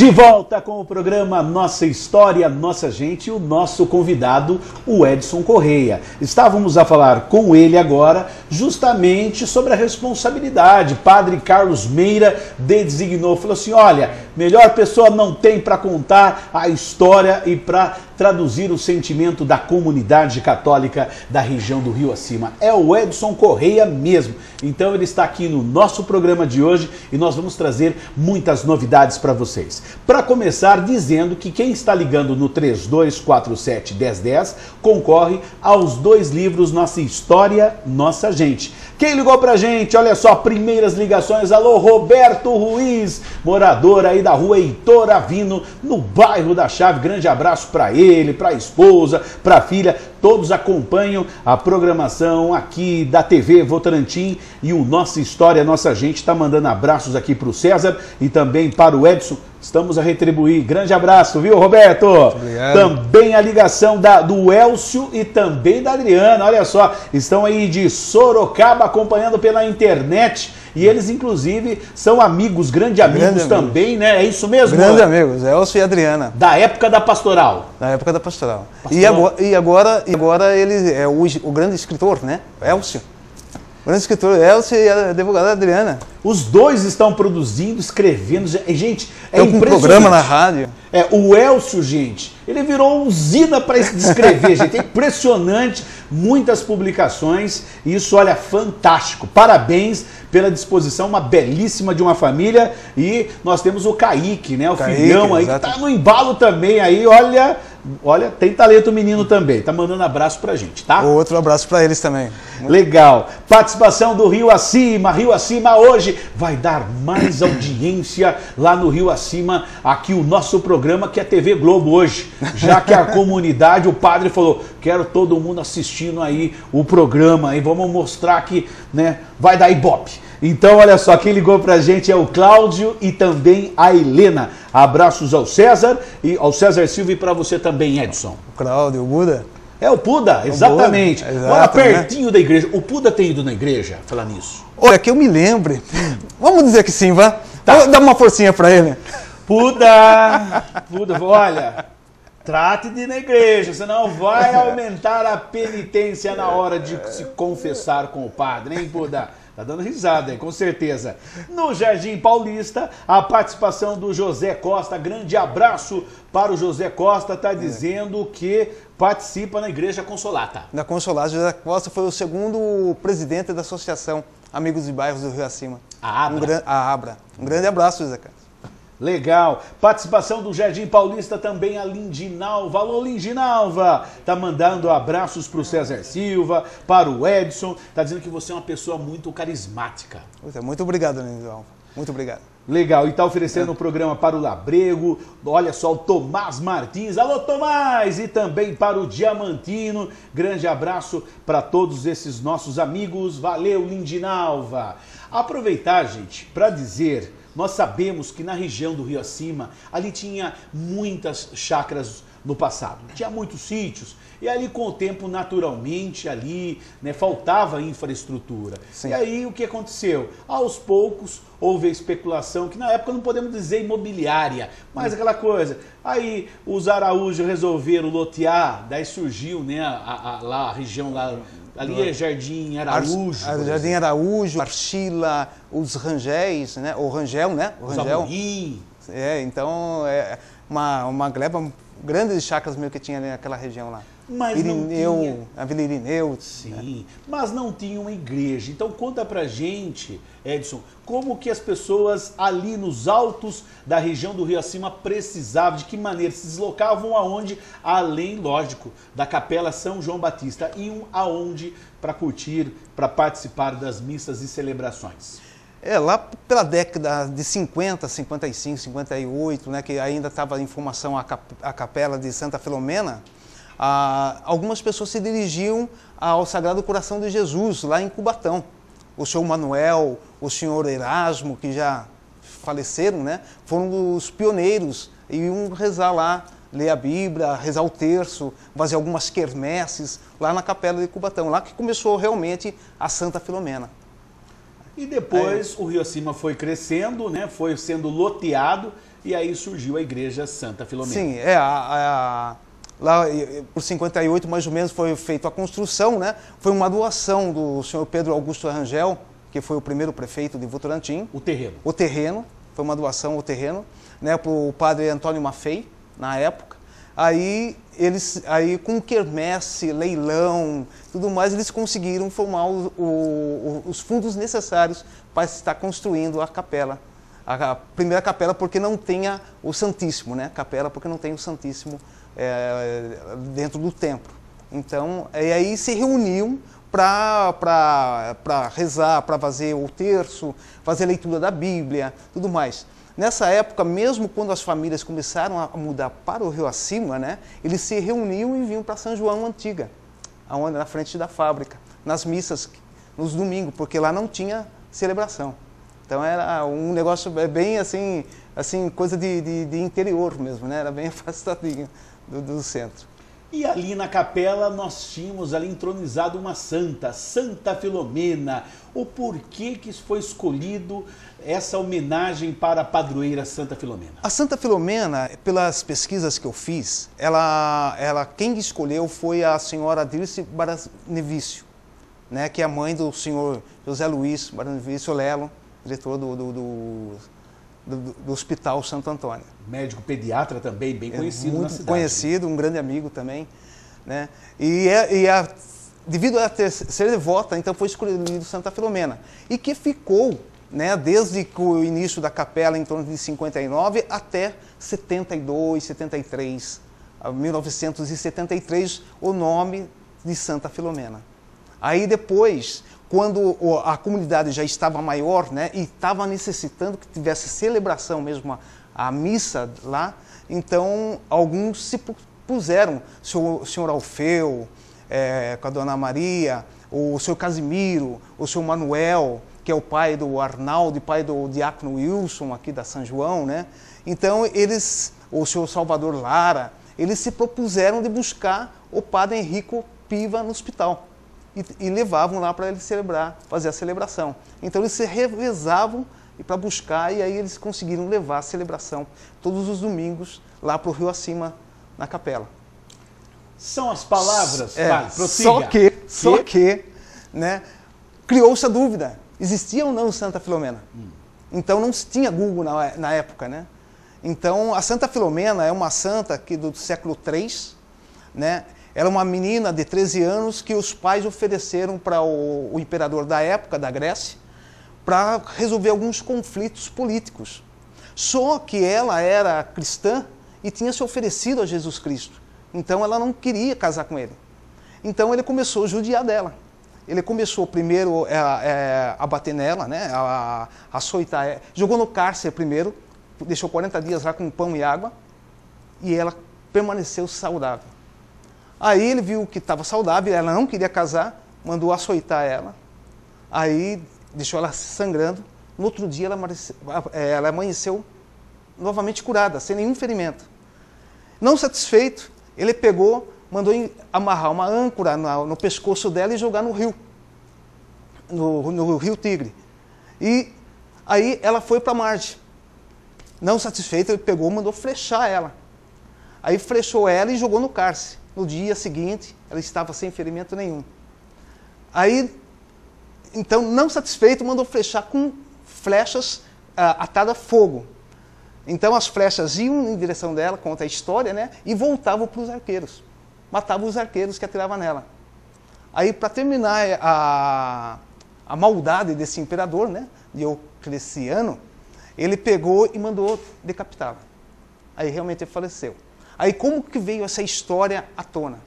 De volta com o programa Nossa História, Nossa Gente o nosso convidado, o Edson Correia. Estávamos a falar com ele agora justamente sobre a responsabilidade. Padre Carlos Meira designou, falou assim: olha, melhor pessoa não tem para contar a história e para traduzir o sentimento da comunidade católica da região do Rio Acima. É o Edson Correia mesmo. Então ele está aqui no nosso programa de hoje e nós vamos trazer muitas novidades para vocês. Para começar, dizendo que quem está ligando no 3247 1010 concorre aos dois livros Nossa História, Nossa Gente. Quem ligou pra gente? Olha só, primeiras ligações. Alô, Roberto Ruiz, morador aí da rua Heitor Avino, no bairro da Chave. Grande abraço para ele, para a esposa, para a filha. Todos acompanham a programação aqui da TV Votorantim e o Nossa História, Nossa Gente está mandando abraços aqui para o César e também para o Edson. Estamos a retribuir. Grande abraço, viu, Roberto? Obrigado. Também a ligação da, do Elcio e também da Adriana. Olha só, estão aí de Sorocaba acompanhando pela internet. E eles, inclusive, são amigos, grandes amigos Grande também, né? É isso mesmo? Grandes amigos, Elcio e Adriana, Da época da pastoral. na época da pastoral. Pastoral. E agora, e agora, e agora ele é o, o grande escritor, né? Elcio. O escritor Elcio e a advogada Adriana. Os dois estão produzindo, escrevendo. Gente, é Tem um programa na rádio. É, o Elcio, gente, ele virou usina para escrever, gente. É impressionante, muitas publicações. Isso, olha, fantástico. Parabéns pela disposição, uma belíssima de uma família. E nós temos o Kaique, né? O Kaique, filhão aí, que exato. tá no embalo também aí, olha. Olha, tem talento menino também. Tá mandando abraço pra gente, tá? Outro abraço para eles também. Legal. Participação do Rio Acima. Rio Acima hoje vai dar mais audiência lá no Rio Acima, aqui o nosso programa que é TV Globo hoje. Já que a comunidade, o padre falou, quero todo mundo assistindo aí o programa e vamos mostrar que, né, vai dar ibope. Então, olha só, quem ligou pra gente é o Cláudio e também a Helena. Abraços ao César e ao César Silva e para você também, Edson. O Cláudio, o Buda. É o Puda, exatamente. Buda, exato, né? pertinho da igreja. O Puda tem ido na igreja? Falar nisso. Olha, que eu me lembre. Vamos dizer que sim, vá. Vamos dar uma forcinha para ele. Puda! Puda, olha. Trate de ir na igreja, senão vai aumentar a penitência na hora de se confessar com o padre, hein, Puda? Tá dando risada aí, com certeza. No Jardim Paulista, a participação do José Costa. Grande abraço para o José Costa, tá dizendo que participa na Igreja Consolata. Na Consolado, José Costa foi o segundo presidente da Associação Amigos de Bairros do Rio Acima. A Abra. Um gran- a Abra. Um grande abraço, José Carlos. Legal. Participação do Jardim Paulista também a Lindinalva. Alô, Lindinalva! Tá mandando abraços pro César Silva, para o Edson. Tá dizendo que você é uma pessoa muito carismática. Puta, Muito obrigado, Nino Alva. Muito obrigado. Legal. E tá oferecendo um programa para o Labrego. Olha só, o Tomás Martins. Alô, Tomás! E também para o Diamantino. Grande abraço para todos esses nossos amigos. Valeu, Lindinalva. Aproveitar, gente, para dizer nós sabemos que na região do Rio Acima, ali tinha muitas chácaras no passado, tinha muitos sítios, e ali com o tempo, naturalmente, ali né, faltava infraestrutura. Sim. E aí o que aconteceu? Aos poucos houve a especulação, que na época não podemos dizer imobiliária, mas aquela coisa. Aí os Araújo resolveram lotear, daí surgiu né, a, a- lá a região lá, ali é Jardim Araújo. Ar- Jardim. Araújo, Archila, os Rangéis, né? O Rangel, né? O Rangel. Amorim. É, então é uma, uma gleba grande de chácaras meio que tinha ali naquela região lá. Mas não Irineu, tinha- a Vila Irineu. Sim, mas não tinha uma igreja. Então conta pra gente, Edson, como que as pessoas ali nos altos da região do Rio Acima precisavam, de que maneira se deslocavam aonde, além, lógico, da Capela São João Batista, iam aonde para curtir, para participar das missas e celebrações. É, lá pela década de 50, 55, 58, né, que ainda estava em formação a, cap a capela de Santa Filomena, ah, algumas pessoas se dirigiam ao Sagrado Coração de Jesus, lá em Cubatão. O senhor Manuel, o senhor Erasmo, que já faleceram, né, foram os pioneiros e iam rezar lá, ler a Bíblia, rezar o terço, fazer algumas quermesses lá na capela de Cubatão, lá que começou realmente a Santa Filomena. E depois aí, o Rio Acima foi crescendo, né, foi sendo loteado e aí surgiu a Igreja Santa Filomena. Sim, é a, a lá por 58 mais ou menos foi feita a construção, né? Foi uma doação do senhor Pedro Augusto Rangel, que foi o primeiro prefeito de Votorantim. O terreno. O terreno, foi uma doação o terreno, né, para o padre Antônio Maffei, na época. Aí eles, aí com quermesse, leilão, tudo mais, eles conseguiram formar o, o, os fundos necessários para estar construindo a capela. A, a primeira capela porque não tenha o Santíssimo, né? Capela porque não tem o Santíssimo é, dentro do templo. Então, e aí se reuniam para rezar, para fazer o terço, fazer leitura da Bíblia, tudo mais. Nessa época, mesmo quando as famílias começaram a mudar para o rio acima, né, eles se reuniam e vinham para São João Antiga, aonde na frente da fábrica, nas missas, nos domingos, porque lá não tinha celebração. Então era um negócio bem assim, assim coisa de, de, de interior mesmo, né? era bem afastadinho do, do centro. E ali na capela nós tínhamos ali entronizado uma santa, Santa Filomena. O porquê que foi escolhido essa homenagem para a padroeira Santa Filomena? A Santa Filomena, pelas pesquisas que eu fiz, ela, ela quem escolheu foi a senhora Dirce Baranevício, né, que é a mãe do senhor José Luiz Baranevício Lelo, diretor do, do, do do, do, Hospital Santo Antônio. Médico pediatra também, bem conhecido é, na cidade. conhecido, um grande amigo também. Né? E, é, e a, devido a ter, ser devota, então foi escolhido Santa Filomena. E que ficou, né, desde o início da capela, em torno de 59, até 72, 73, 1973, o nome de Santa Filomena. Aí depois quando a comunidade já estava maior né, e estava necessitando que tivesse celebração mesmo, a, a missa lá, então alguns se puseram, o senhor Alfeu, é, com a dona Maria, o senhor Casimiro, o senhor Manuel, que é o pai do Arnaldo e pai do diácono Wilson aqui da São João, né? Então eles, o senhor Salvador Lara, eles se propuseram de buscar o padre Henrico Piva no hospital e, e levavam lá para ele celebrar, fazer a celebração. Então eles se revezavam para buscar e aí eles conseguiram levar a celebração todos os domingos lá para o rio acima na capela. São as palavras, é, Vai, Só que, que, só que, né, criou-se a dúvida, existia ou não Santa Filomena? Hum. Então não se tinha Google na, na época, né? Então a Santa Filomena é uma santa que do século III, né? Era uma menina de 13 anos que os pais ofereceram para o, o imperador da época, da Grécia, para resolver alguns conflitos políticos. Só que ela era cristã e tinha se oferecido a Jesus Cristo. Então ela não queria casar com ele. Então ele começou a judiar dela. Ele começou primeiro é, é, a bater nela, né, a, a açoitar. É, jogou no cárcere primeiro, deixou 40 dias lá com pão e água, e ela permaneceu saudável. Aí ele viu que estava saudável, ela não queria casar, mandou açoitar ela. Aí deixou ela sangrando. No outro dia ela amanheceu, é, ela amanheceu novamente curada, sem nenhum ferimento. Não satisfeito, ele pegou, mandou amarrar uma âncora no pescoço dela e jogar no rio, no, no rio Tigre. E aí ela foi para a margem. Não satisfeito, ele pegou, mandou flechar ela. Aí flechou ela e jogou no cárcere. No dia seguinte, ela estava sem ferimento nenhum. Aí, então, não satisfeito, mandou flechar com flechas ah, atadas a fogo. Então, as flechas iam em direção dela, conta a história, né? E voltavam para os arqueiros. Matavam os arqueiros que atiravam nela. Aí, para terminar a, a maldade desse imperador, né? Diocleciano, ele pegou e mandou decapitá-la. Aí realmente ele faleceu. Aí como que veio essa história à tona?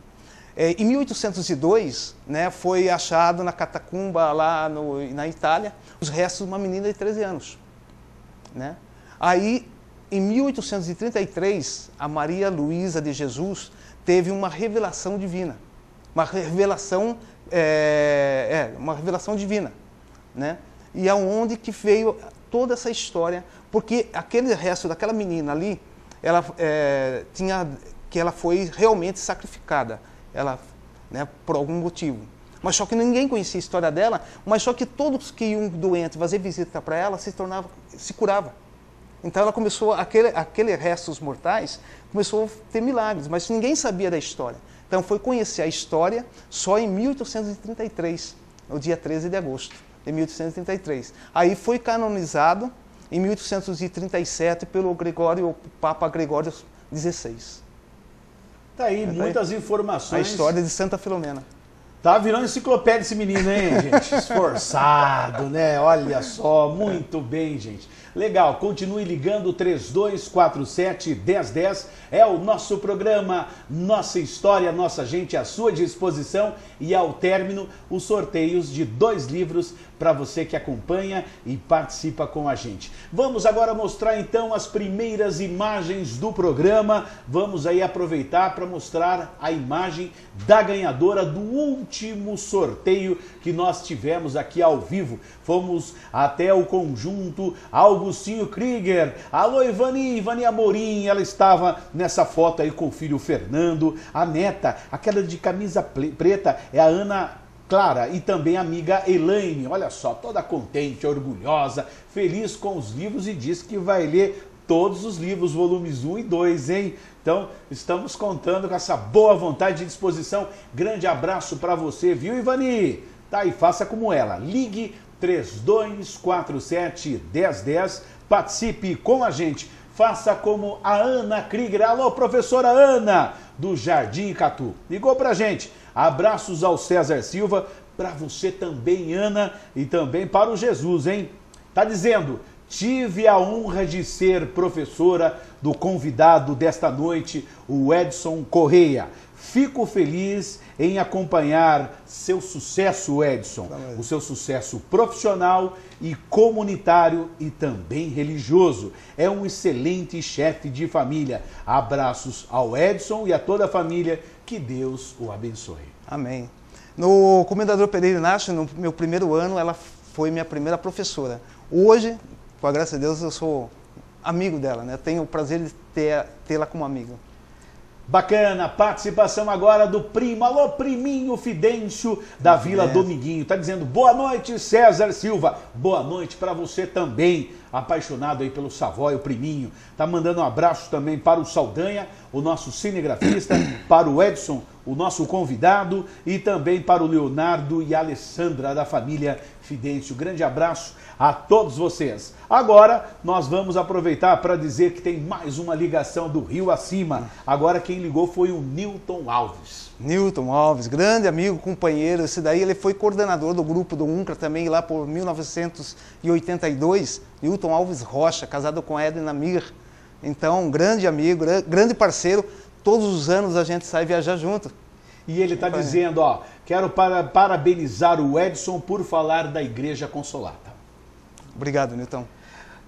É, em 1802, né, foi achado na catacumba lá no, na Itália os restos de uma menina de 13 anos. Né? Aí, em 1833, a Maria Luísa de Jesus teve uma revelação divina, uma revelação, é, é, uma revelação divina, né? E aonde que veio toda essa história, porque aquele resto daquela menina ali, ela é, tinha que ela foi realmente sacrificada, ela, né, por algum motivo. Mas só que ninguém conhecia a história dela, mas só que todos que iam doente fazer visita para ela se tornava, se curava. Então ela começou, aquele, aquele restos mortais, começou a ter milagres, mas ninguém sabia da história. Então foi conhecer a história só em 1833, no dia 13 de agosto de 1833. Aí foi canonizado em 1837 pelo Gregório, o Papa Gregório XVI. Tá aí, tá muitas aí. informações. A história de Santa Filomena. Tá virando enciclopédia esse menino, hein, gente? Esforçado, né? Olha só, muito bem, gente. Legal, continue ligando 3247 1010. É o nosso programa, nossa história, nossa gente à sua disposição. E ao término, os sorteios de dois livros para você que acompanha e participa com a gente. Vamos agora mostrar então as primeiras imagens do programa. Vamos aí aproveitar para mostrar a imagem da ganhadora do último sorteio que nós tivemos aqui ao vivo. Fomos até o conjunto Augustinho Krieger. Alô, Ivani, Ivani Amorim, ela estava nessa foto aí com o filho Fernando. A neta, aquela de camisa preta, é a Ana Clara e também a amiga Elaine, olha só, toda contente, orgulhosa, feliz com os livros e diz que vai ler todos os livros, volumes 1 e 2, hein? Então, estamos contando com essa boa vontade e disposição. Grande abraço para você, viu, Ivani? Tá aí, faça como ela. Ligue 3247 1010, participe com a gente. Faça como a Ana Krieger. Alô, professora Ana, do Jardim Catu. Ligou pra gente Abraços ao César Silva, para você também, Ana, e também para o Jesus, hein? Tá dizendo, tive a honra de ser professora do convidado desta noite, o Edson Correia. Fico feliz em acompanhar seu sucesso, Edson, o seu sucesso profissional e comunitário e também religioso. É um excelente chefe de família. Abraços ao Edson e a toda a família que Deus o abençoe. Amém. No Comendador Pereira Inácio, no meu primeiro ano, ela foi minha primeira professora. Hoje, com a graça de Deus, eu sou amigo dela, né? Tenho o prazer de tê-la como amigo. Bacana, participação agora do primo, alô priminho Fidêncio da Vila é. Dominguinho. Tá dizendo boa noite, César Silva. Boa noite para você também, apaixonado aí pelo Savoy, o priminho. Tá mandando um abraço também para o Saldanha, o nosso cinegrafista, para o Edson, o nosso convidado, e também para o Leonardo e a Alessandra da família Fidêncio. Grande abraço a todos vocês. Agora nós vamos aproveitar para dizer que tem mais uma ligação do Rio acima. Agora quem ligou foi o Newton Alves. Newton Alves, grande amigo, companheiro. Esse daí ele foi coordenador do grupo do UNCRA também lá por 1982. Newton Alves Rocha, casado com Edna Mir. Então, grande amigo, grande parceiro. Todos os anos a gente sai viajar junto. E ele está dizendo, ó, quero para, parabenizar o Edson por falar da Igreja Consolata. Obrigado, Newton.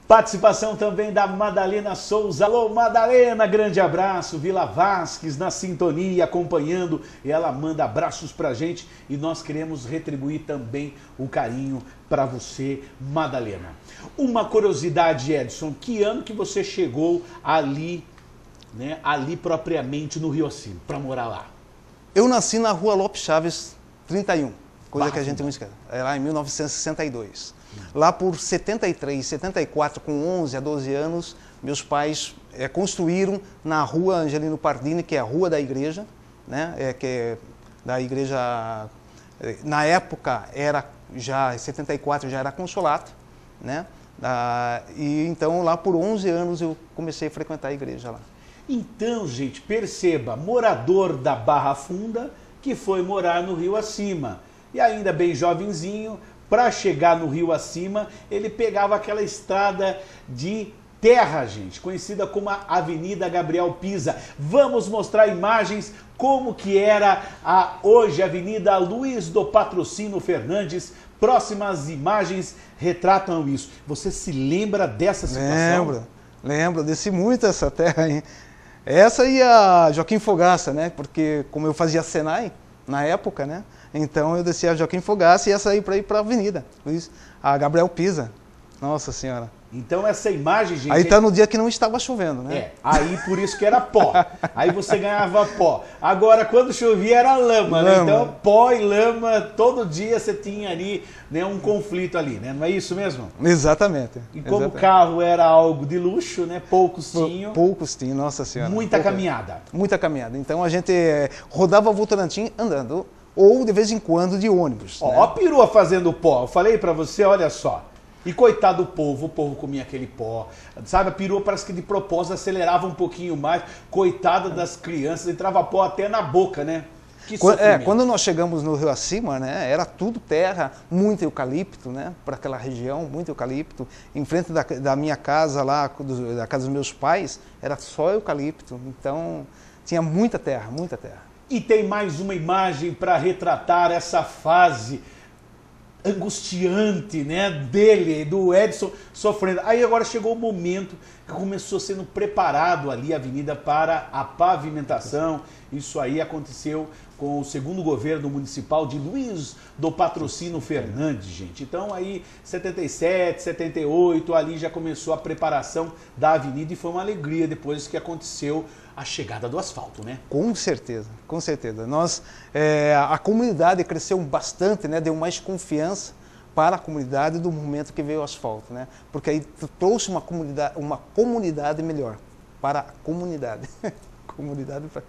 Participação também da Madalena Souza. Alô, Madalena, grande abraço. Vila Vasques na sintonia, acompanhando. E ela manda abraços pra gente e nós queremos retribuir também o carinho para você, Madalena. Uma curiosidade, Edson, que ano que você chegou ali, né, ali propriamente no Rio Acima, para morar lá? Eu nasci na rua Lopes Chaves 31, coisa Barra que a gente não esquece. É lá em 1962. Lá por 73, 74, com 11 a 12 anos, meus pais é, construíram na rua Angelino Pardini, que é a rua da igreja, né? É, que é da igreja. Eh, na época era já, em 74 já era consolato, né? Ah, e então lá por 11 anos eu comecei a frequentar a igreja lá. Então, gente, perceba, morador da Barra Funda que foi morar no Rio Acima. E ainda bem jovenzinho, para chegar no Rio Acima, ele pegava aquela estrada de terra, gente, conhecida como a Avenida Gabriel Pisa. Vamos mostrar imagens como que era a hoje Avenida Luiz do Patrocínio Fernandes. Próximas imagens retratam isso. Você se lembra dessa situação? Lembro, lembro, desci muito essa terra aí. Essa e a Joaquim Fogaça, né? Porque como eu fazia Senai na época, né? Então eu descia a Joaquim Fogaça e ia sair para ir para a Avenida a Gabriel Pisa. Nossa Senhora. Então essa imagem, gente. Aí tá no dia que não estava chovendo, né? É, aí por isso que era pó. Aí você ganhava pó. Agora, quando chovia, era lama, né? Lama. Então, pó e lama, todo dia você tinha ali né, um conflito ali, né? Não é isso mesmo? Exatamente. E como o carro era algo de luxo, né? Poucos Pou- tinham, Poucos tinham, Nossa Senhora. muita Pouca- caminhada. Muita caminhada. Então a gente eh, rodava Votorantim andando, ou de vez em quando de ônibus. Ó, né? ó a perua fazendo pó. Eu falei pra você, olha só. E coitado do povo, o povo comia aquele pó. Sabe, a perua parece que de propósito acelerava um pouquinho mais. Coitada das crianças, entrava pó até na boca, né? Que Quan- É, quando nós chegamos no Rio Acima, né, era tudo terra, muito eucalipto, né, para aquela região, muito eucalipto. Em frente da, da minha casa lá, do- da casa dos meus pais, era só eucalipto. Então, tinha muita terra, muita terra. E tem mais uma imagem para retratar essa fase angustiante, né, dele, do Edson sofrendo. Aí agora chegou o momento que começou sendo preparado ali a avenida para a pavimentação. Isso aí aconteceu com o segundo governo municipal de Luiz do Patrocínio Fernandes, gente. Então aí 77, 78, ali já começou a preparação da avenida e foi uma alegria depois que aconteceu a chegada do asfalto, né? Com certeza, com certeza. Nós, eh, a comunidade cresceu bastante, né, deu mais confiança para a comunidade do momento que veio o asfalto, né? Porque aí trouxe uma comunidade, uma comunidade melhor para a comunidade. comunidade para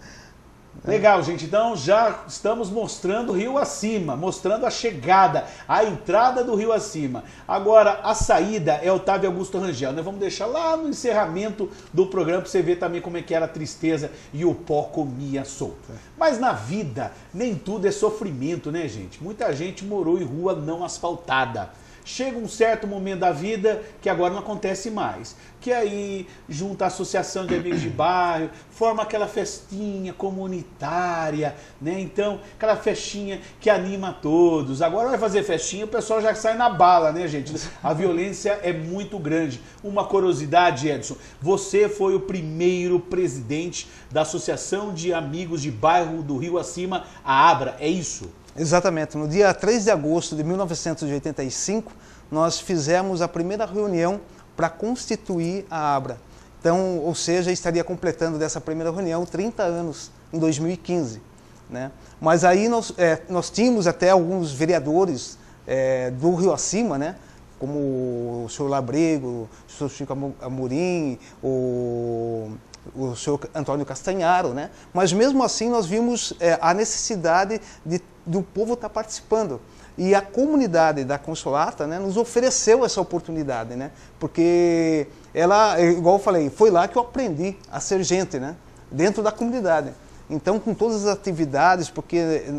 Legal, gente. Então já estamos mostrando o Rio Acima, mostrando a chegada, a entrada do Rio Acima. Agora, a saída é Otávio Augusto Rangel. Nós vamos deixar lá no encerramento do programa para você ver também como é que era a tristeza e o pó comia solto. Mas na vida, nem tudo é sofrimento, né, gente? Muita gente morou em rua não asfaltada. Chega um certo momento da vida que agora não acontece mais. Que aí junta a associação de amigos de bairro, forma aquela festinha comunitária, né? Então, aquela festinha que anima todos. Agora vai fazer festinha, o pessoal já sai na bala, né, gente? A violência é muito grande. Uma curiosidade, Edson, você foi o primeiro presidente da Associação de Amigos de Bairro do Rio Acima, a Abra, é isso? Exatamente. No dia 3 de agosto de 1985, nós fizemos a primeira reunião para constituir a ABRA. Então, ou seja, estaria completando dessa primeira reunião 30 anos em 2015. Né? Mas aí nós, é, nós tínhamos até alguns vereadores é, do Rio Acima, né? como o senhor Labrego, o senhor Chico Amo- Amorim, o, o senhor Antônio Castanharo, né? Mas mesmo assim nós vimos é, a necessidade de, do povo estar participando. E a comunidade da Consolata né, nos ofereceu essa oportunidade, né? Porque ela, igual eu falei, foi lá que eu aprendi a ser gente, né? Dentro da comunidade. Então, com todas as atividades, porque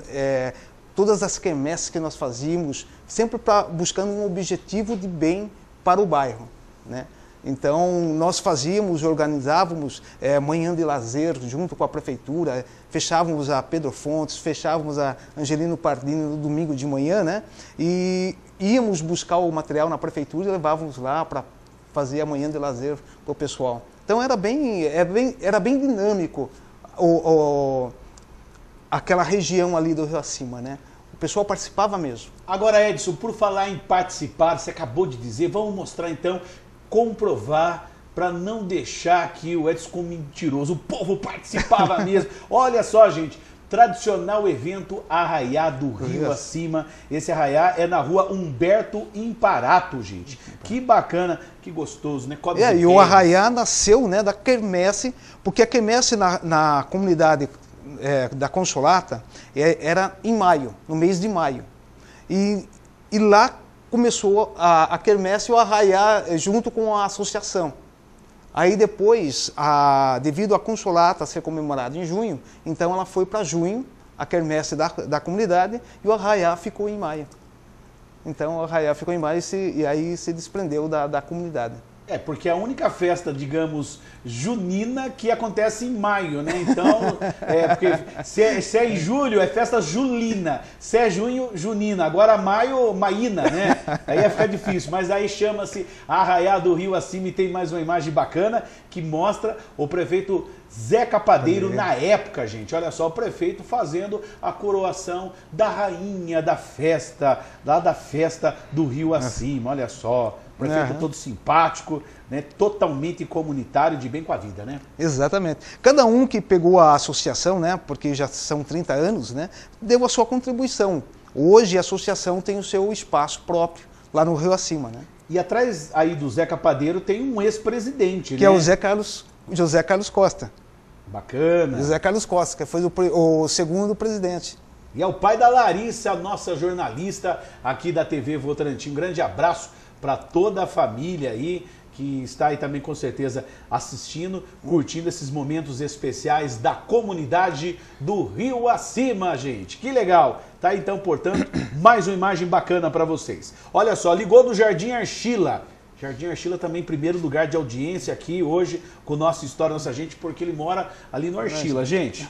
é, todas as quermesses que nós fazíamos, sempre pra, buscando um objetivo de bem para o bairro, né? Então, nós fazíamos, organizávamos é, manhã de lazer junto com a prefeitura, fechávamos a Pedro Fontes, fechávamos a Angelino Pardini no domingo de manhã, né? E íamos buscar o material na prefeitura e levávamos lá para fazer a manhã de lazer para o pessoal. Então, era bem, era bem, era bem dinâmico o, o, aquela região ali do Rio Acima, né? O pessoal participava mesmo. Agora, Edson, por falar em participar, você acabou de dizer, vamos mostrar então, comprovar para não deixar que o Edson como mentiroso, o povo participava mesmo. Olha só, gente, tradicional evento Arraiá do Rio Isso. Acima. Esse Arraiá é na rua Humberto Imparato, gente. Que bacana, que gostoso, né? Cobres É, e o. Arraiá nasceu né, da quermesse, porque a quermesse na, na comunidade é, da Consolata é, era em maio, no mês de maio. E, e lá começou a, a quermesse o Arraiá eh, junto com a associação. Aí depois, a, devido a Consolata ser comemorada em junho, então ela foi para junho, a quermesse da, da comunidade, e o Arraiá ficou em maio. Então o Arraiá ficou em maio e, se- e aí se desprendeu da, da comunidade. É, porque é a única festa, digamos, junina que acontece em maio, né? Então, é, porque se é, se é em julho, é festa julina. Se é junho, junina. Agora maio, maína, né? Aí ia ficar difícil. Mas aí chama-se Arraiá do Rio Acima e tem mais uma imagem bacana que mostra o prefeito Zeca Padeiro na época, gente. Olha só, o prefeito fazendo a coroação da rainha da festa, lá da festa do Rio Acima. Olha só. Prefeito uhum. todo simpático, né, totalmente comunitário, de bem com a vida, né? Exatamente. Cada um que pegou a associação, né, porque já são 30 anos, né, deu a sua contribuição. Hoje a associação tem o seu espaço próprio lá no Rio Acima, né? E atrás aí do Zeca Padeiro tem um ex-presidente, Que né? é o Zé Carlos, José Carlos Costa. Bacana. José Carlos Costa, que foi o, o segundo presidente. E é o pai da Larissa, nossa jornalista aqui da TV Votorantim. Um grande abraço para toda a família aí que está aí também com certeza assistindo, curtindo esses momentos especiais da comunidade do Rio Acima, gente. Que legal! Tá então, portanto, mais uma imagem bacana para vocês. Olha só, ligou do Jardim Archila. Jardim Archila também primeiro lugar de audiência aqui hoje com o nosso História Nossa Gente, porque ele mora ali no Archila, gente.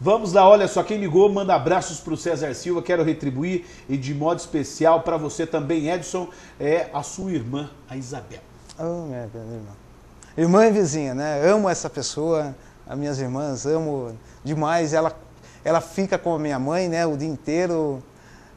Vamos lá, olha só, quem ligou, manda abraços para o César Silva, quero retribuir e de modo especial para você também, Edson, é a sua irmã, a Isabel. Oh, minha irmã. Irmã e vizinha, né? Amo essa pessoa, as minhas irmãs, amo demais. Ela, ela fica com a minha mãe, né, o dia inteiro.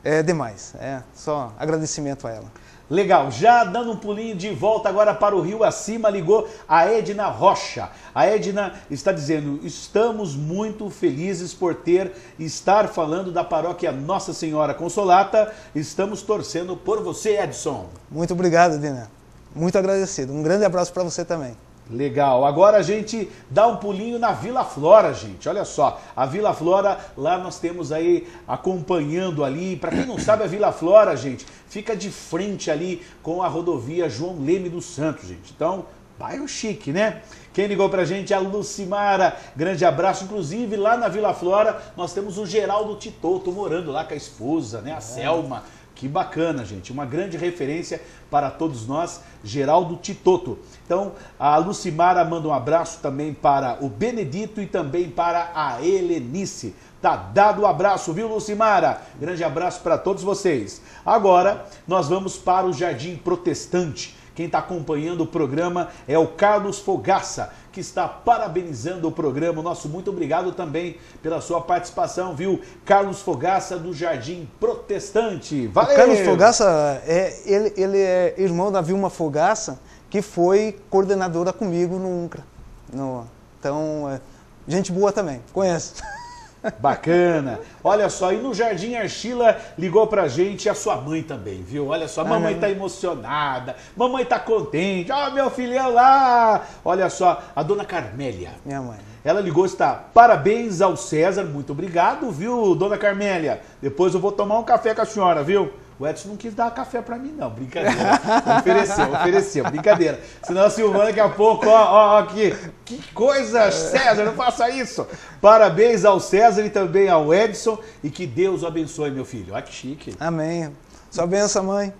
É demais, é só agradecimento a ela. Legal, já dando um pulinho de volta agora para o Rio Acima, ligou a Edna Rocha. A Edna está dizendo: estamos muito felizes por ter estar falando da paróquia Nossa Senhora Consolata. Estamos torcendo por você, Edson. Muito obrigado, Edna. Muito agradecido. Um grande abraço para você também. Legal. Agora a gente dá um pulinho na Vila Flora, gente. Olha só, a Vila Flora, lá nós temos aí acompanhando ali. Para quem não sabe, a Vila Flora, gente, fica de frente ali com a rodovia João Leme dos Santos, gente. Então, bairro chique, né? Quem ligou pra gente é a Lucimara. Grande abraço. Inclusive, lá na Vila Flora, nós temos o Geraldo Titoto morando lá com a esposa, né? A é. Selma. Que bacana, gente. Uma grande referência para todos nós, Geraldo Titoto. Então, a Lucimara manda um abraço também para o Benedito e também para a Helenice. Tá dado o um abraço, viu, Lucimara? Grande abraço para todos vocês. Agora, nós vamos para o Jardim Protestante. Quem está acompanhando o programa é o Carlos Fogaça, que está parabenizando o programa. Nosso muito obrigado também pela sua participação, viu? Carlos Fogaça do Jardim Protestante. Valeu! O Carlos Fogaça, é, ele, ele é irmão da Vilma Fogaça, que foi coordenadora comigo no UNCRA. No, então, é, gente boa também, conheço. Bacana. Olha só, e no Jardim Archila ligou pra gente a sua mãe também, viu? Olha só, mamãe tá emocionada, mamãe tá contente. Ó, oh, meu filhão lá! Olha só, a dona Carmélia. Minha mãe. Ela ligou está. Parabéns ao César, muito obrigado, viu, dona Carmélia? Depois eu vou tomar um café com a senhora, viu? O Edson não quis dar café para mim, não. Brincadeira. ofereceu, ofereceu. Brincadeira. Senão a Silvana daqui a pouco, ó, ó, ó, aqui. Que coisa, César, não faça isso. Parabéns ao César e também ao Edson. E que Deus o abençoe, meu filho. Olha que chique. Amém. Só benção, mãe.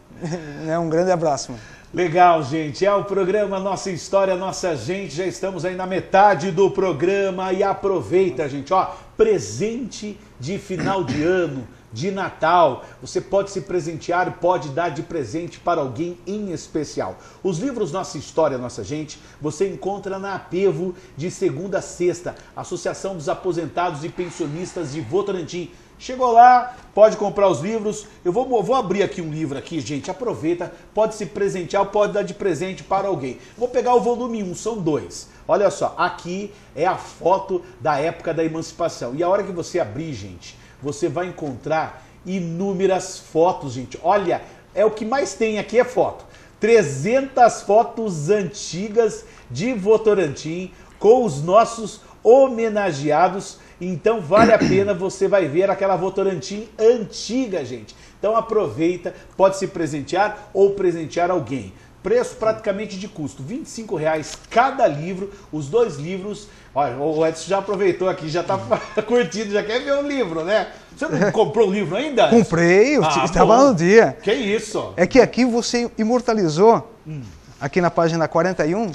É um grande abraço, mãe. Legal, gente. É o programa Nossa História, Nossa Gente. Já estamos aí na metade do programa e aproveita, gente. Ó, presente de final de ano de Natal. Você pode se presentear, pode dar de presente para alguém em especial. Os livros Nossa História, Nossa Gente, você encontra na Apevo de segunda a sexta, Associação dos Aposentados e Pensionistas de Votorantim. Chegou lá, pode comprar os livros. Eu vou, vou abrir aqui um livro aqui, gente. Aproveita, pode se presentear, pode dar de presente para alguém. Vou pegar o volume 1, são dois. Olha só, aqui é a foto da época da emancipação. E a hora que você abrir, gente, você vai encontrar inúmeras fotos, gente. Olha, é o que mais tem aqui é foto. 300 fotos antigas de Votorantim com os nossos homenageados. Então vale a pena, você vai ver aquela Votorantim antiga, gente. Então aproveita, pode se presentear ou presentear alguém. Preço praticamente de custo, 25 reais cada livro, os dois livros. Olha, o Edson já aproveitou aqui, já está curtindo, já quer ver o livro, né? Você não comprou o livro ainda? Comprei, ah, estava bom. no dia. Que isso? É que aqui você imortalizou hum. Aqui na página 41,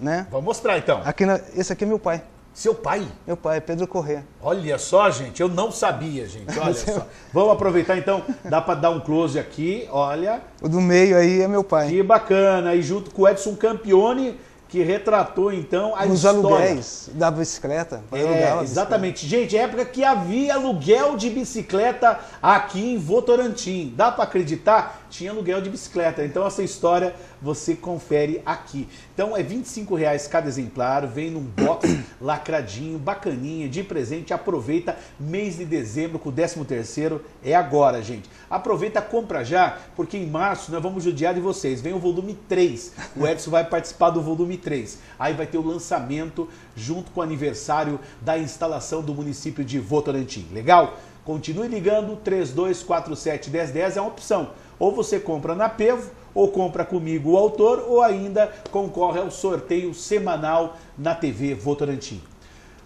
né? Vamos mostrar então. Aqui na, esse aqui é meu pai. Seu pai? Meu pai, Pedro Corrêa. Olha só, gente, eu não sabia, gente. Olha só. Vamos aproveitar então, dá para dar um close aqui, olha. O do meio aí é meu pai. Que bacana. E junto com o Edson Campione, que retratou então a Nos história. aluguéis da bicicleta. É, exatamente. Gente, época que havia aluguel de bicicleta aqui em Votorantim. Dá para acreditar? Tinha aluguel de bicicleta. Então essa história você confere aqui. Então é 25 reais cada exemplar, vem num box lacradinho, bacaninha, de presente. Aproveita mês de dezembro com o 13 terceiro é agora, gente. Aproveita, compra já, porque em março nós vamos judiar de vocês. Vem o volume 3. O Edson vai participar do volume 3. Aí vai ter o lançamento junto com o aniversário da instalação do município de Votorantim. Legal? Continue ligando, 3247 1010 é uma opção. Ou você compra na Pevo, ou compra comigo o autor, ou ainda concorre ao sorteio semanal na TV Votorantim.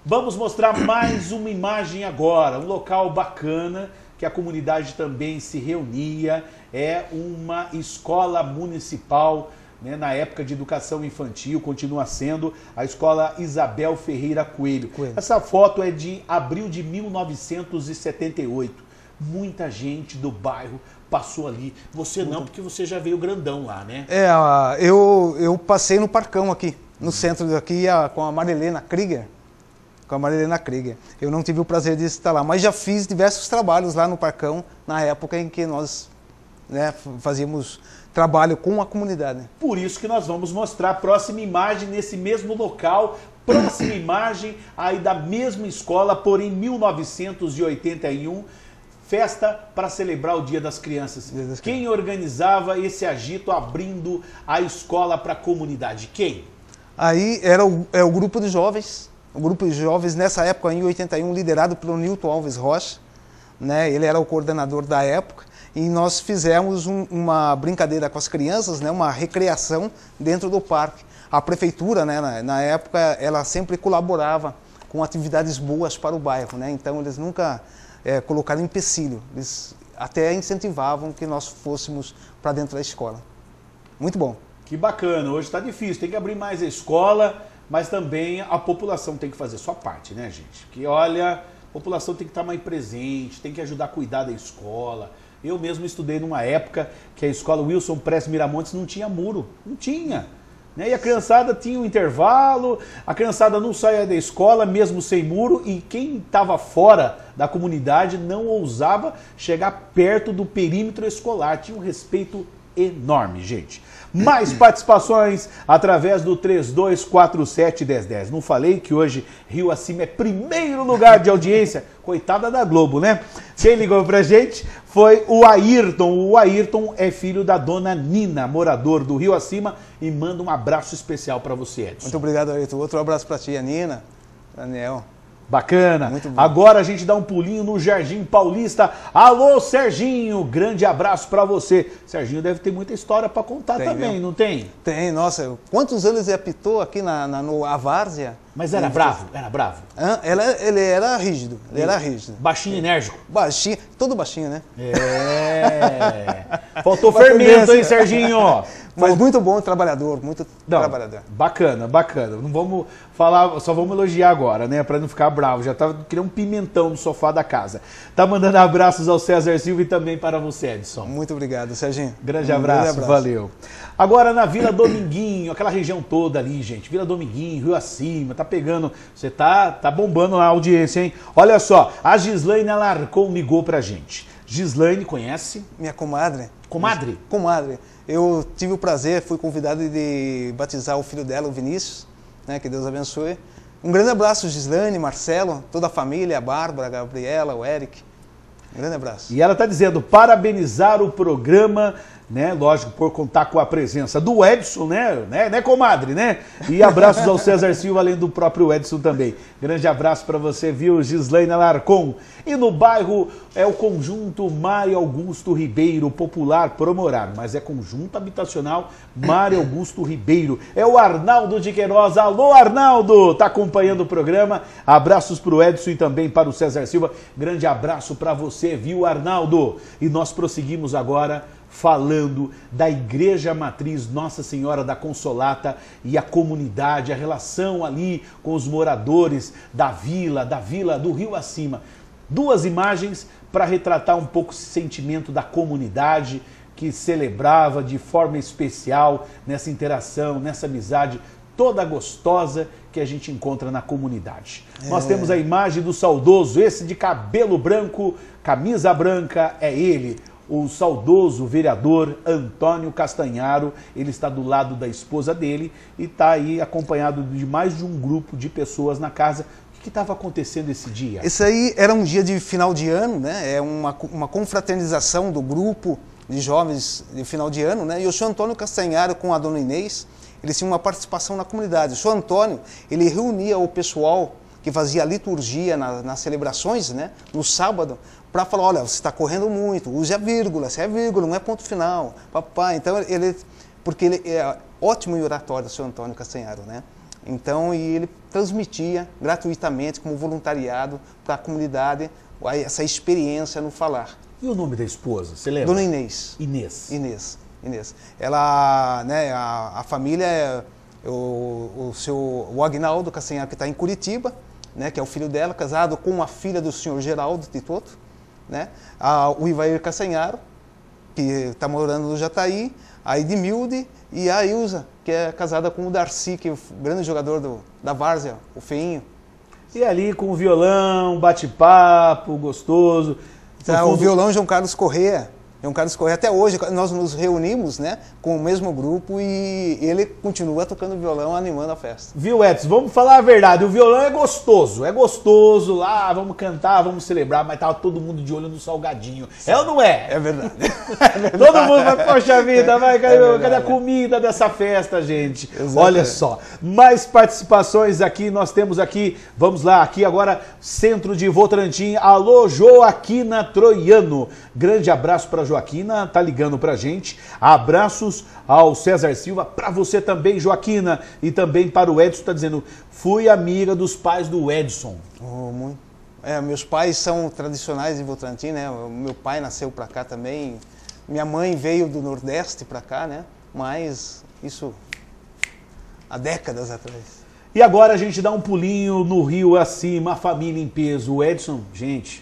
Vamos mostrar mais uma imagem agora, um local bacana que a comunidade também se reunia, é uma escola municipal, né, na época de educação infantil, continua sendo a escola Isabel Ferreira Coelho. Coelho. Essa foto é de abril de 1978. Muita gente do bairro passou ali. Você não, porque você já veio grandão lá, né? É, eu, eu passei no Parcão aqui, no centro daqui, com a Marilena Krieger. Com a Marilena Krieger. Eu não tive o prazer de estar lá, mas já fiz diversos trabalhos lá no Parcão, na época em que nós né, fazíamos trabalho com a comunidade. Por isso que nós vamos mostrar a próxima imagem nesse mesmo local. Próxima imagem aí da mesma escola, porém 1981, festa para celebrar o Dia das Crianças. Dia das Quem organizava esse agito abrindo a escola para a comunidade? Quem? Aí era o, é o grupo de jovens, o grupo de jovens nessa época, em 81, liderado pelo Nilton Alves Rocha, né? ele era o coordenador da época, e nós fizemos um- uma brincadeira com as crianças, né? uma recreação dentro do parque. A prefeitura, né, na, na época, ela sempre colaborava com atividades boas para o bairro, né? então eles nunca eh, colocaram empecilho, eles até incentivavam que nós fôssemos para dentro da escola. Muito bom. Que bacana, hoje está difícil, tem que abrir mais a escola, mas também a população tem que fazer sua parte, né, gente? Que olha, a população tem que estar mais presente, tem que ajudar a cuidar da escola. Eu mesmo estudei numa época que a escola Wilson Prestes Miramontes não tinha muro, não tinha. Né? E a criançada tinha um intervalo, a criançada não saía da escola mesmo sem muro e quem estava fora da comunidade não ousava chegar perto do perímetro escolar. Tinha um respeito enorme, gente. Mais participações através do 32471010. Não falei que hoje Rio Acima é primeiro lugar de audiência? Coitada da Globo, né? Quem ligou pra gente foi o Ayrton. O Ayrton é filho da dona Nina, morador do Rio Acima, e manda um abraço especial para você, Edson. Muito obrigado, Ayrton. Outro abraço para ti, a Nina, Daniel. Bacana. Agora a gente dá um pulinho no Jardim Paulista. Alô, Serginho, grande abraço para você. Serginho deve ter muita história para contar Tem, também, viu? não tem? Tem, nossa, quantos anos ele apitou aqui na, na, no a Várzea? Mas era Ele- bravo, era bravo. Ela- ele era rígido, ele era rígido. Baixinho enérgico. Baixinho, todo baixinho, né? É. Faltou fermento, tendência. hein, Serginho? Mas muito bom trabalhador, muito Não, trabalhador. bacana, bacana. Não vamos falar, só vamos elogiar agora, né? Pra não ficar bravo. Já tava querendo um pimentão no sofá da casa. Tá mandando abraços ao César Silva e também para você, Edson. Muito obrigado, Serginho. Grande Um abraço, valeu. Agora na Vila Dominguinho, aquela região toda ali, gente. Vila Dominguinho, Rio Acima, tá pegando. Você tá, tá bombando a audiência, hein? Olha só, a Gislaine Alarcon ligou pra gente. Gislaine conhece? Minha comadre. Comadre? Comadre. Eu tive o prazer, fui convidado de batizar o filho dela, o Vinícius, né, que Deus abençoe. Um grande abraço, Gislane, Marcelo, toda a família, a Bárbara, a Gabriela, o Eric. Um grande abraço. E ela tá dizendo parabenizar o programa, né? Lógico, por contar com a presença do Edson, né? Né, né comadre, né? E abraços ao César Silva, além do próprio Edson também. Grande abraço para você, viu, Gislaine Alarcon. E no bairro é o conjunto Mário Augusto Ribeiro, popular Promorar, mas é conjunto habitacional Mário Augusto Ribeiro. É o Arnaldo de Queiroz. Alô, Arnaldo! Tá acompanhando o programa. Abraços pro Edson e também para o César Silva. Grande abraço para você, viu, Arnaldo? E nós prosseguimos agora falando da Igreja Matriz Nossa Senhora da Consolata e a comunidade, a relação ali com os moradores da vila, da vila do Rio Acima. Duas imagens para retratar um pouco esse sentimento da comunidade que celebrava de forma especial nessa interação, nessa amizade toda gostosa que a gente encontra na comunidade. É. Nós temos a imagem do saudoso, esse de cabelo branco, camisa branca, é ele, o saudoso vereador Antônio Castanharo. Ele está do lado da esposa dele e está aí acompanhado de mais de um grupo de pessoas na casa. O que estava acontecendo esse dia? Esse aí era um dia de final de ano, né? É uma, uma confraternização do grupo de jovens de final de ano, né? E o senhor Antônio Castanharo com a dona Inês eles tinham uma participação na comunidade. O senhor Antônio, ele reunia o pessoal que fazia liturgia na, nas celebrações, né, no sábado, para falar, olha, você está correndo muito, use a vírgula, se é vírgula, não é ponto final, papai. Então, ele, porque ele é ótimo em oratório, o senhor Antônio Castanharo, né? Então, e ele transmitia gratuitamente, como voluntariado, para a comunidade, essa experiência no falar. E o nome da esposa, você lembra? Dona Inês. Inês. Inês. Inês. Ela, né, a, a família é o, o seu o Agnaldo Castanhar, que está em Curitiba, né, que é o filho dela, casado com a filha do senhor Geraldo Titoto, né, a, o Ivair Castanharo, que está morando no Jataí, a Edmilde e a Ilza, que é casada com o Darcy, que é o grande jogador do, da Várzea, o feinho. E ali com o violão, bate-papo, gostoso. Tá, o violão João Carlos Corrêa, é um cara escorrer. Até hoje nós nos reunimos né, com o mesmo grupo e ele continua tocando violão, animando a festa. Viu, Edson? Vamos falar a verdade. O violão é gostoso. É gostoso lá, vamos cantar, vamos celebrar, mas tava todo mundo de olho no salgadinho. Sim. É ou não é? É verdade. é verdade. todo mundo vai, poxa vida, vai, cadê, é cadê a comida dessa festa, gente? Exatamente. Olha só. Mais participações aqui, nós temos aqui, vamos lá, aqui agora, Centro de Votrantim. Alô, Joaquina Troiano. Grande abraço para Joaquina, tá ligando pra gente. Abraços ao César Silva, para você também, Joaquina, e também para o Edson, tá dizendo, fui amiga dos pais do Edson. Oh, muito. É, meus pais são tradicionais em Votorantim, né? Meu pai nasceu para cá também. Minha mãe veio do Nordeste para cá, né? Mas isso há décadas atrás. E agora a gente dá um pulinho no rio acima, a família em peso. O Edson, gente,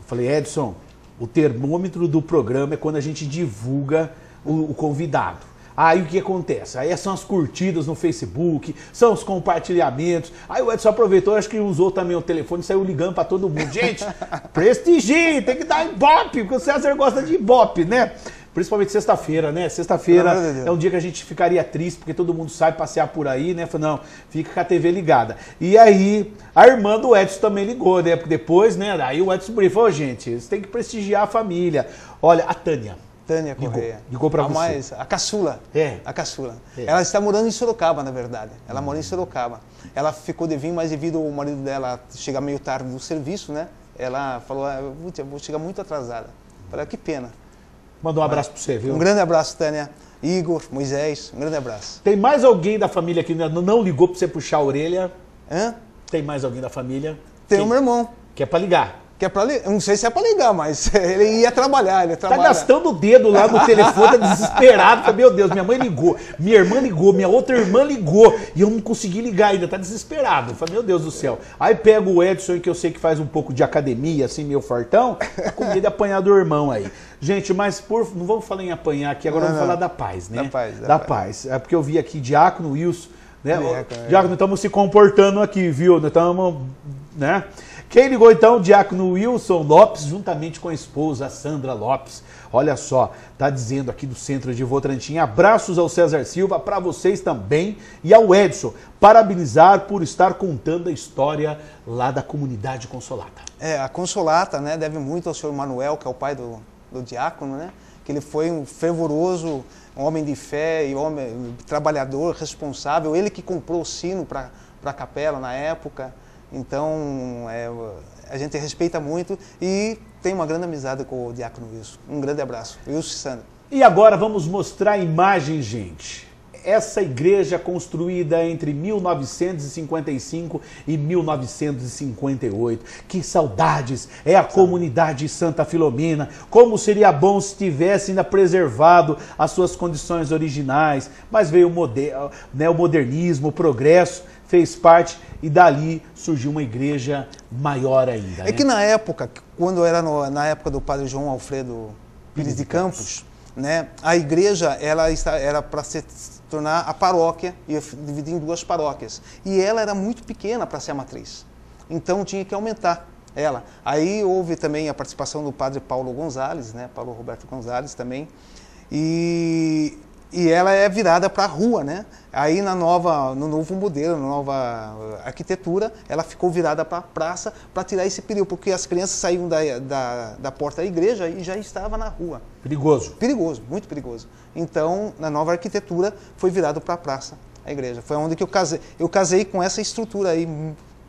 eu falei, Edson, o termômetro do programa é quando a gente divulga o, o convidado. Aí o que acontece? Aí são as curtidas no Facebook, são os compartilhamentos. Aí o Edson aproveitou, acho que usou também o telefone e saiu ligando para todo mundo. Gente, prestigie, tem que dar ibope, porque o César gosta de ibope, né? Principalmente sexta-feira, né? Sexta-feira é um dia que a gente ficaria triste, porque todo mundo sai passear por aí, né? Falei, não, fica com a TV ligada. E aí, a irmã do Edson também ligou, né? Porque depois, né? Aí o Edson falou, gente, você tem que prestigiar a família. Olha, a Tânia. Tânia Correia. Ligou, ligou para você. Mais, a caçula. É. A caçula. É. Ela está morando em Sorocaba, na verdade. Ela mora em Sorocaba. Ela ficou de vir, mas devido ao marido dela chegar meio tarde do serviço, né? Ela falou, ah, vou chegar muito atrasada. Falei, ah, que pena. Manda um abraço para você, viu? Um grande abraço, Tânia. Igor, Moisés, um grande abraço. Tem mais alguém da família que não ligou para você puxar a orelha? Hã? Tem mais alguém da família? Tem o meu irmão. Que é para ligar. Que é ligar. Não sei se é para ligar, mas ele ia trabalhar. Ele ia trabalhar. Tá gastando o dedo lá no telefone, tá desesperado. Tá, meu Deus, minha mãe ligou, minha irmã ligou, minha outra irmã ligou. E eu não consegui ligar ainda, tá desesperado. Falei, meu Deus do céu. Aí pego o Edson, que eu sei que faz um pouco de academia, assim, meio fortão, tá com medo de apanhar do irmão aí. Gente, mas por, não vamos falar em apanhar aqui, agora não, vamos não. falar da paz, né? Da paz. Da, da paz. paz. É porque eu vi aqui Diácono Wilson, né? Diácono, Diácono, estamos se comportando aqui, viu? Nós estamos, né? Quem ligou então? O diácono Wilson Lopes, juntamente com a esposa Sandra Lopes. Olha só, tá dizendo aqui do centro de Votrantim. Abraços ao César Silva, para vocês também, e ao Edson. Parabenizar por estar contando a história lá da comunidade Consolata. É, a Consolata, né, deve muito ao senhor Manuel, que é o pai do, do diácono, né? Que ele foi um fervoroso homem de fé e homem trabalhador, responsável. Ele que comprou o sino para a capela na época. Então, é, a gente respeita muito e tem uma grande amizade com o Diácono Wilson. Um grande abraço. Wilson Sandra. E agora vamos mostrar a imagem, gente. essa igreja construída entre 1955 e 1958. Que saudades é a comunidade Santa Filomena. Como seria bom se tivesse ainda preservado as suas condições originais, mas veio o, moder, né, o modernismo, o progresso fez parte e dali surgiu uma igreja maior ainda. É né? que na época, quando era no, na época do padre João Alfredo Pires de Campos, né, a igreja ela era para se tornar a paróquia e dividir em duas paróquias. E ela era muito pequena para ser a matriz. Então tinha que aumentar ela. Aí houve também a participação do padre Paulo Gonzalez, né, Paulo Roberto Gonzalez também. E e ela é virada para a rua, né? Aí na nova, no novo modelo, na nova arquitetura, ela ficou virada para a praça para tirar esse perigo, porque as crianças saíam da, da, da, porta da igreja e já estava na rua. Perigoso. Perigoso, muito perigoso. Então, na nova arquitetura, foi virado para a praça, a igreja. Foi onde que eu casei. Eu casei com essa estrutura aí,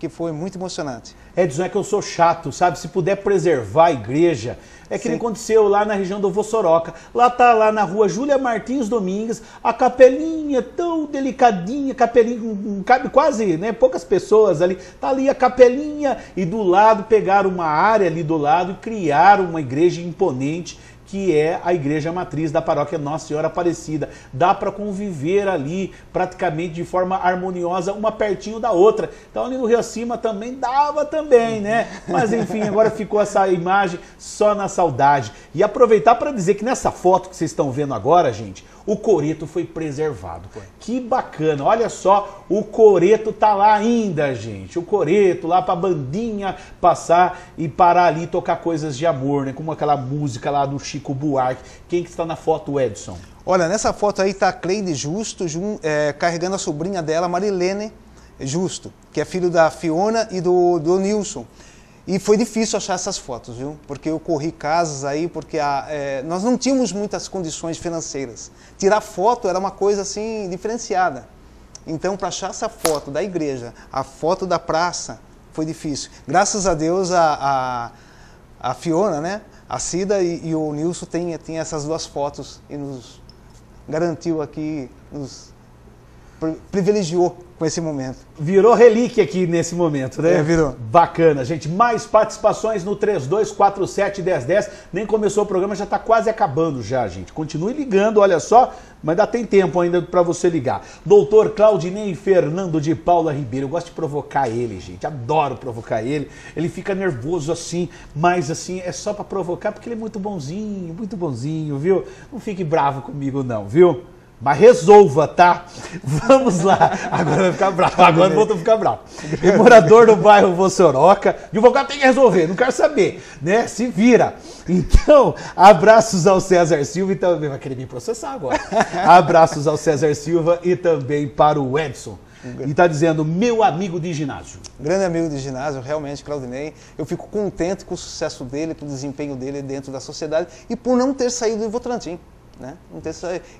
que foi muito emocionante. Edson, é que eu sou chato, sabe? Se puder preservar a igreja, é que nem aconteceu lá na região do Vossoroca. Lá tá lá na rua Júlia Martins Domingues, a capelinha tão delicadinha, capelinha, cabe quase, né? Poucas pessoas ali. Tá ali a capelinha e do lado pegaram uma área ali do lado e criaram uma igreja imponente que é a igreja matriz da paróquia Nossa Senhora Aparecida. Dá para conviver ali praticamente de forma harmoniosa, uma pertinho da outra. Então ali no Rio Acima também dava também, né? Mas enfim, agora ficou essa imagem só na saudade. E aproveitar para dizer que nessa foto que vocês estão vendo agora, gente, o coreto foi preservado. Que bacana. Olha só, o coreto tá lá ainda, gente. O coreto lá pra bandinha passar e parar ali e tocar coisas de amor, né? Como aquela música lá do Chico Buarque. Quem que está na foto, Edson? Olha, nessa foto aí tá a Cleide Justo é, carregando a sobrinha dela, Marilene Justo, que é filho da Fiona e do, do Nilson. E foi difícil achar essas fotos, viu? Porque eu corri casas aí, porque a, é, nós não tínhamos muitas condições financeiras. Tirar foto era uma coisa assim diferenciada. Então, para achar essa foto da igreja, a foto da praça, foi difícil. Graças a Deus, a, a, a Fiona, né? A Cida e, e o Nilson têm tem essas duas fotos e nos garantiu aqui, nos privilegiou com esse momento. Virou relíquia aqui nesse momento, né? É, virou. Bacana, gente. Mais participações no 32471010. Nem começou o programa, já está quase acabando já, gente. Continue ligando, olha só, mas dá tem tempo ainda para você ligar. Doutor Claudinei Fernando de Paula Ribeiro. Eu gosto de provocar ele, gente. Adoro provocar ele. Ele fica nervoso assim, mas assim, é só para provocar porque ele é muito bonzinho, muito bonzinho, viu? Não fique bravo comigo não, viu? Mas resolva, tá? Vamos lá. Agora vai ficar bravo. Agora voltou a ficar bravo. E morador do bairro Vossoroca, advogado tem que resolver, não quero saber, né? Se vira. Então, abraços ao César Silva e também. Vai querer me processar agora. Abraços ao César Silva e também para o Edson. E está dizendo, meu amigo de ginásio. Grande amigo de ginásio, realmente, Claudinei. Eu fico contente com o sucesso dele, com o desempenho dele dentro da sociedade e por não ter saído do Votorantim. Né?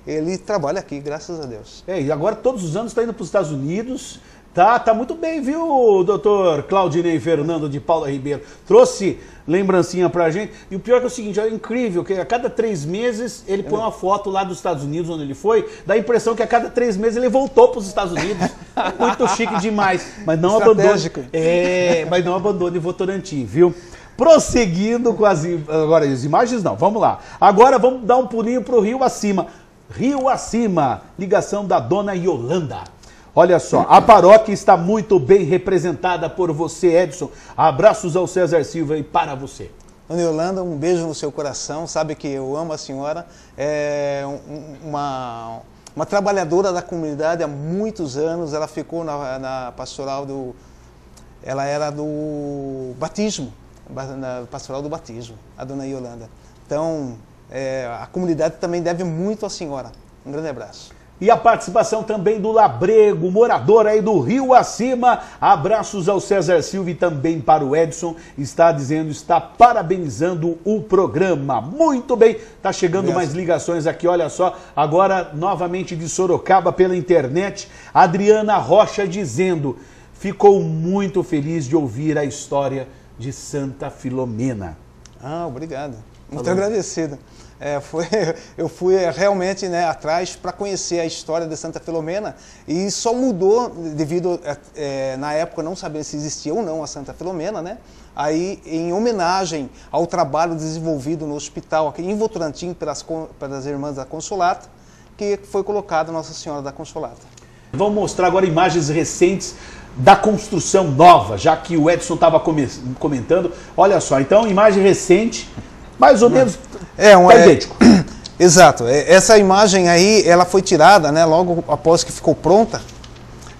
Ele trabalha aqui, graças a Deus. É, e agora todos os anos está indo para os Estados Unidos. Tá, tá muito bem, viu, doutor Claudinei Fernando de Paula Ribeiro? Trouxe lembrancinha pra gente. E o pior é, é o seguinte, é incrível que a cada três meses ele põe uma foto lá dos Estados Unidos, onde ele foi, dá a impressão que a cada três meses ele voltou para os Estados Unidos. muito chique demais. Mas não abandone. É, mas não abandone Votorantim, viu? Prosseguindo com as, agora, as imagens, não, vamos lá. Agora vamos dar um pulinho para o Rio Acima. Rio Acima, ligação da dona Yolanda. Olha só, a paróquia está muito bem representada por você, Edson. Abraços ao César Silva e para você. Dona Yolanda, um beijo no seu coração. Sabe que eu amo a senhora. É uma, uma trabalhadora da comunidade há muitos anos. Ela ficou na, na pastoral do. Ela era do batismo na pastoral do batismo, a dona Yolanda. Então, é, a comunidade também deve muito à senhora. Um grande abraço. E a participação também do Labrego, morador aí do Rio Acima. Abraços ao César Silva e também para o Edson. Está dizendo, está parabenizando o programa. Muito bem, tá chegando mais ligações aqui, olha só. Agora, novamente de Sorocaba pela internet. Adriana Rocha dizendo, ficou muito feliz de ouvir a história de Santa Filomena. Ah, obrigado. Muito Falou. agradecido. É, foi, eu fui realmente né, atrás para conhecer a história de Santa Filomena e só mudou devido, é, na época, não saber se existia ou não a Santa Filomena, né? Aí, em homenagem ao trabalho desenvolvido no hospital aqui em Votorantim pelas, pelas Irmãs da Consolata, que foi colocada Nossa Senhora da Consolata. Vamos mostrar agora imagens recentes da construção nova, já que o Edson estava comentando. Olha só, então, imagem recente, mais ou menos é, um, tá é, idêntico. exato. É, essa imagem aí, ela foi tirada né, logo após que ficou pronta.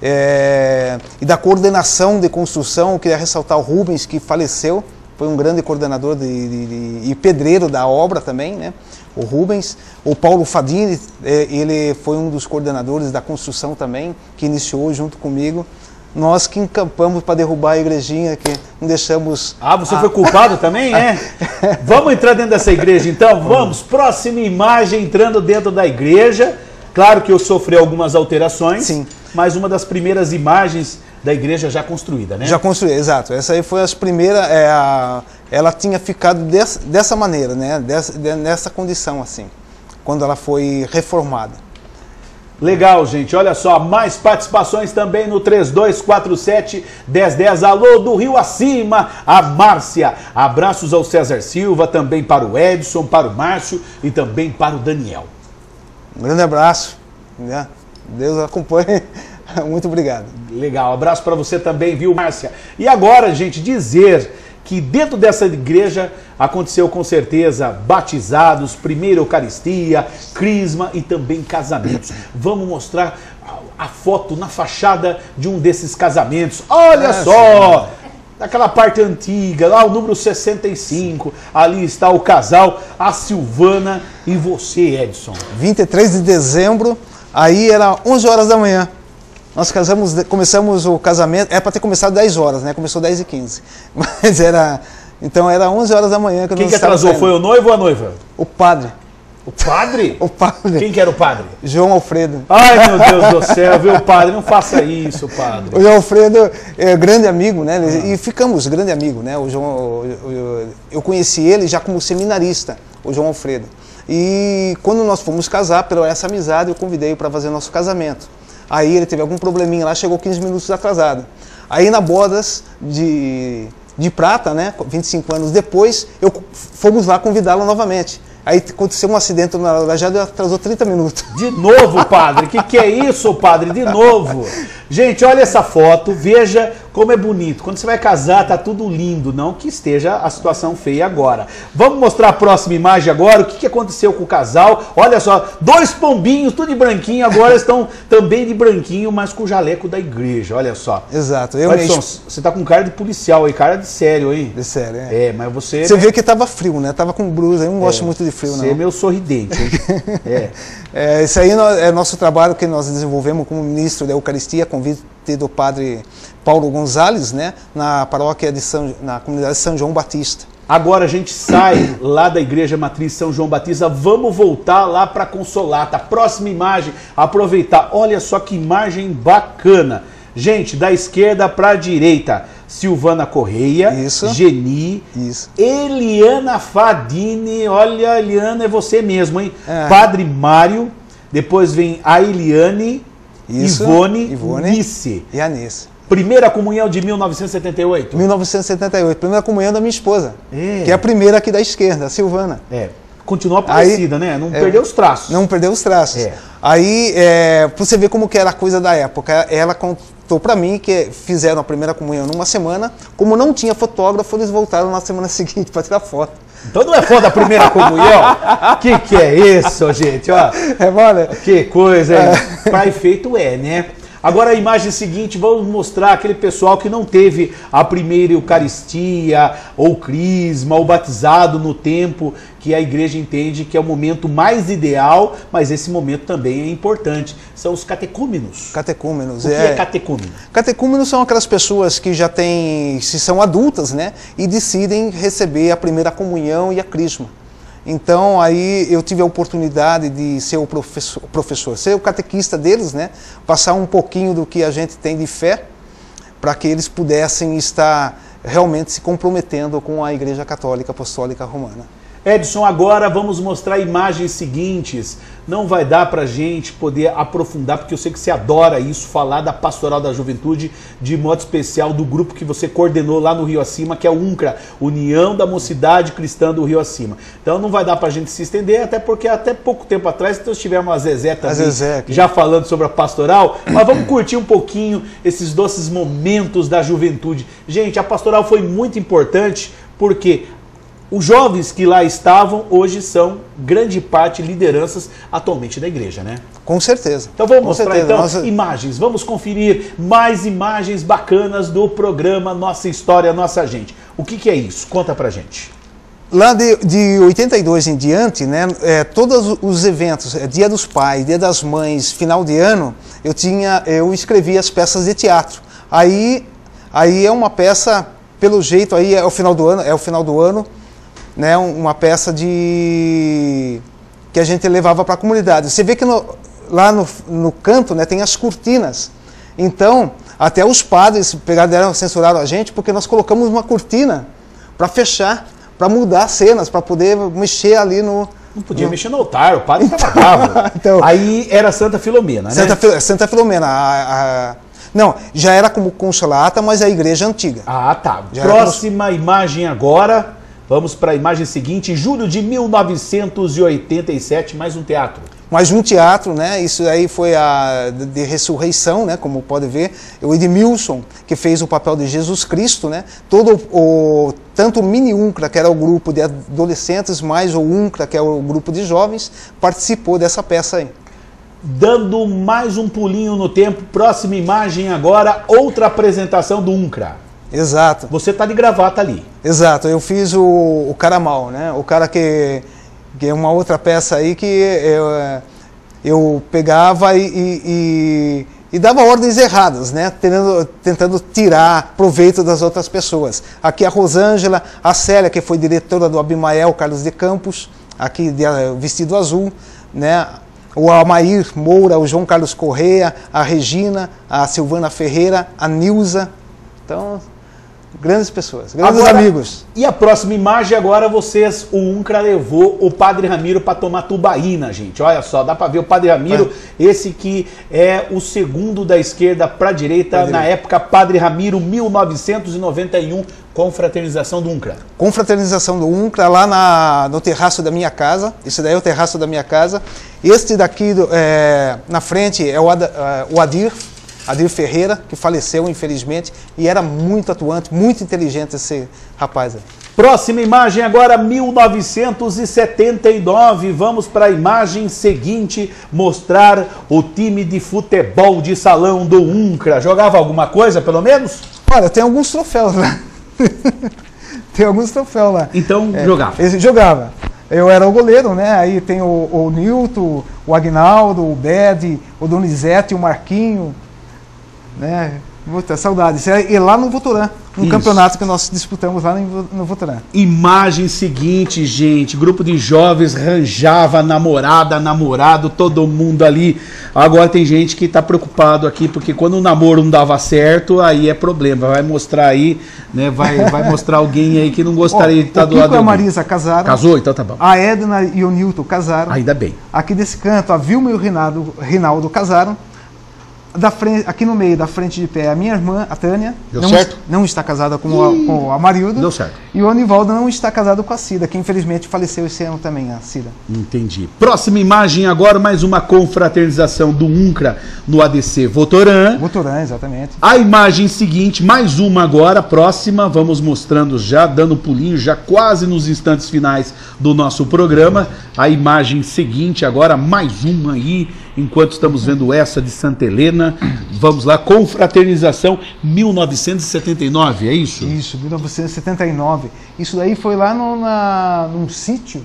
É, e da coordenação de construção, eu queria ressaltar o Rubens, que faleceu, foi um grande coordenador de, de, de, e pedreiro da obra também, né? o Rubens. O Paulo Fadini, é, ele foi um dos coordenadores da construção também, que iniciou junto comigo nós que encampamos para derrubar a igrejinha, que não deixamos. Ah, você a... foi culpado também, é? Vamos entrar dentro dessa igreja então? Vamos. Próxima imagem entrando dentro da igreja. Claro que eu sofri algumas alterações. Sim. Mas uma das primeiras imagens da igreja já construída, né? Já construída, exato. Essa aí foi as primeiras. É, a... ela tinha ficado dessa, dessa maneira, né? Dessa, nessa condição assim, quando ela foi reformada. Legal, gente. Olha só, mais participações também no 3247 1010. Alô do Rio Acima, a Márcia. Abraços ao César Silva, também para o Edson, para o Márcio e também para o Daniel. Um grande abraço. Né? Deus acompanhe. Muito obrigado. Legal. Abraço para você também, viu, Márcia? E agora, gente, dizer que dentro dessa igreja aconteceu com certeza batizados, primeira Eucaristia, crisma e também casamentos. Vamos mostrar a foto na fachada de um desses casamentos. Olha é, só! Daquela parte antiga, lá o número 65, ali está o casal, a Silvana e você, Edson. 23 de dezembro, aí era 11 horas da manhã. Nós casamos, começamos o casamento, era para ter começado 10 horas, né? Começou 10 e 15. Mas era. Então era 11 horas da manhã que Quem que atrasou? Foi o noivo ou a noiva? O padre. O padre? o padre. Quem que era o padre? João Alfredo. Ai, meu Deus do céu, viu, padre? Não faça isso, padre. O João Alfredo é grande amigo, né? Ah. E ficamos grande amigo, né? O João, eu, eu conheci ele já como seminarista, o João Alfredo. E quando nós fomos casar, pela essa amizade, eu convidei para fazer nosso casamento. Aí ele teve algum probleminha lá, chegou 15 minutos atrasado. Aí na bodas de, de prata, né, 25 anos depois, eu fomos lá convidá-lo novamente. Aí aconteceu um acidente na Lajada e atrasou 30 minutos. De novo, padre? O que, que é isso, padre? De novo. Gente, olha essa foto, veja como é bonito. Quando você vai casar, tá tudo lindo, não que esteja a situação feia agora. Vamos mostrar a próxima imagem agora, o que, que aconteceu com o casal. Olha só, dois pombinhos, tudo de branquinho, agora estão também de branquinho, mas com o jaleco da igreja, olha só. Exato. Eu Edson, mesmo... você tá com cara de policial aí, cara de sério, hein? De sério, é. É, mas você... Você vê que tava frio, né? Tava com blusa, eu não gosto é, muito de frio, não. Você é meu sorridente, hein? é. é. Isso aí é nosso trabalho que nós desenvolvemos como ministro da Eucaristia, convite do padre Paulo Gonzalez, né, na paróquia de São, na comunidade de São João Batista. Agora a gente sai lá da Igreja Matriz São João Batista, vamos voltar lá para Consolata. Próxima imagem, aproveitar. Olha só que imagem bacana. Gente, da esquerda para a direita, Silvana Correia, Isso. Geni, Isso. Eliana Fadini, olha, Eliana, é você mesmo, hein? É. Padre Mário, depois vem a Eliane, Isso. Ivone, Ivone Nice. E a Nice. Primeira comunhão de 1978? 1978. Primeira comunhão da minha esposa. É. Que é a primeira aqui da esquerda, a Silvana. É. Continua parecida, Aí, né? Não é, perdeu os traços. Não perdeu os traços. É. Aí, é, você vê como que era a coisa da época. Ela contou para mim que fizeram a primeira comunhão numa semana. Como não tinha fotógrafo, eles voltaram na semana seguinte para tirar foto. Então não é foto da primeira comunhão? que que é isso, gente? Ó, é, mano. Que coisa, hein? É. Pra efeito é, né? Agora a imagem seguinte, vamos mostrar aquele pessoal que não teve a primeira Eucaristia, ou Crisma, ou batizado no tempo que a igreja entende que é o momento mais ideal, mas esse momento também é importante. São os catecúmenos. Catecúmenos, o que é, é catecúmeno? Catecúmenos são aquelas pessoas que já têm, se são adultas, né, e decidem receber a primeira comunhão e a crisma. Então aí eu tive a oportunidade de ser o professor, professor, ser o catequista deles, né? Passar um pouquinho do que a gente tem de fé para que eles pudessem estar realmente se comprometendo com a Igreja Católica Apostólica Romana. Edson, agora vamos mostrar imagens seguintes. Não vai dar para gente poder aprofundar, porque eu sei que você adora isso, falar da Pastoral da Juventude, de modo especial do grupo que você coordenou lá no Rio Acima, que é o UNCRA, União da Mocidade Cristã do Rio Acima. Então não vai dar para a gente se estender, até porque até pouco tempo atrás nós tivemos a Zezé também, a Zezé, já falando sobre a Pastoral, mas vamos curtir um pouquinho esses doces momentos da juventude. Gente, a Pastoral foi muito importante, porque os jovens que lá estavam hoje são grande parte lideranças atualmente da igreja, né? Com certeza. Então vamos Com mostrar certeza. então Nossa... imagens. Vamos conferir mais imagens bacanas do programa Nossa História, Nossa Gente. O que, que é isso? Conta pra gente. Lá de, de 82 em diante, né, é, todos os eventos, é, Dia dos Pais, Dia das Mães, final de ano, eu tinha, eu escrevia as peças de teatro. Aí, aí é uma peça, pelo jeito, aí é o final do ano, é o final do ano, né, uma peça de que a gente levava para a comunidade. Você vê que no, lá no, no canto né, tem as cortinas. Então, até os padres pegaram, censuraram a gente porque nós colocamos uma cortina para fechar, para mudar cenas, para poder mexer ali no, não podia mexer no altar, o padre estava bravo. então, Aí era Santa Filomena, né? Santa, Santa Filomena. A, a, não, já era como Conchalata, mas a igreja antiga. Ah, tá. Já Próxima como... imagem agora. Vamos para a imagem seguinte, julho de 1987, mais um teatro. Mais um teatro, né? Isso aí foi a de ressurreição, né? Como pode ver, o Edmilson, que fez o papel de Jesus Cristo, né? Todo o tanto o Mini Uncra, que era o grupo de adolescentes, mais o Uncra, que é o grupo de jovens, participou dessa peça aí. Dando mais um pulinho no tempo, próxima imagem agora, outra apresentação do Uncra. Exato. Você tá de gravata ali. Exato, eu fiz o, o Caramal, né? O cara que, que é uma outra peça aí que eu, eu pegava e, e, e, e dava ordens erradas, né? Tentando, tentando tirar proveito das outras pessoas. Aqui a Rosângela, a Célia, que foi diretora do Abimael Carlos de Campos, aqui de vestido azul, né? o Amair Moura, o João Carlos Correia, a Regina, a Silvana Ferreira, a Nilza. Então, Grandes pessoas, grandes agora, amigos. E a próxima imagem agora vocês, o Uncra levou o Padre Ramiro para tomar tubaína, gente. Olha só, dá para ver o Padre Ramiro, é. esse que é o segundo da esquerda para a direita, na época Padre Ramiro 1991, confraternização do Uncra. Confraternização do Uncra lá na, no terraço da minha casa. Esse daí é o terraço da minha casa. Este daqui é, na frente é o, Ad, é, o Adir Adir Ferreira, que faleceu, infelizmente, e era muito atuante, muito inteligente esse rapaz. Aí. Próxima imagem agora, 1979. Vamos para a imagem seguinte, mostrar o time de futebol de salão do Uncra. Jogava alguma coisa, pelo menos? Olha, tem alguns troféus lá. tem alguns troféus lá. Então, é, jogava? Jogava. Eu era o goleiro, né? Aí tem o, o Nilton, o Agnaldo, o Bed, o Donizete, o Marquinho, né? Muita saudade. Isso é, e lá no Votorã, no Isso. campeonato que nós disputamos lá no Votorã. Imagem seguinte, gente. Grupo de jovens ranjava namorada, namorado, todo mundo ali. Agora tem gente que está preocupado aqui, porque quando o namoro não dava certo, aí é problema. Vai mostrar aí, né? Vai, vai mostrar alguém aí que não gostaria de estar tá do lado. A Marisa casaram. Casou? Então tá bom. A Edna e o Nilton casaram. Ainda bem. Aqui desse canto, a Vilma e o Rinaldo, Rinaldo casaram da frente, aqui no meio, da frente de pé, a minha irmã, a Tânia. Deu não, certo? Não está casada com, a, com a Marilda. Deu certo. E o Anivaldo não está casado com a Cida, que infelizmente faleceu esse ano também, a Cida. Entendi. Próxima imagem agora, mais uma confraternização do UNCRA no ADC Votorã. Votorã, exatamente. A imagem seguinte, mais uma agora, próxima, vamos mostrando já, dando pulinho, já quase nos instantes finais do nosso programa. A imagem seguinte agora, mais uma aí enquanto estamos vendo essa de Santa Helena. Vamos lá, confraternização 1979, é isso? Isso, 1979. Isso daí foi lá no, na, num sítio.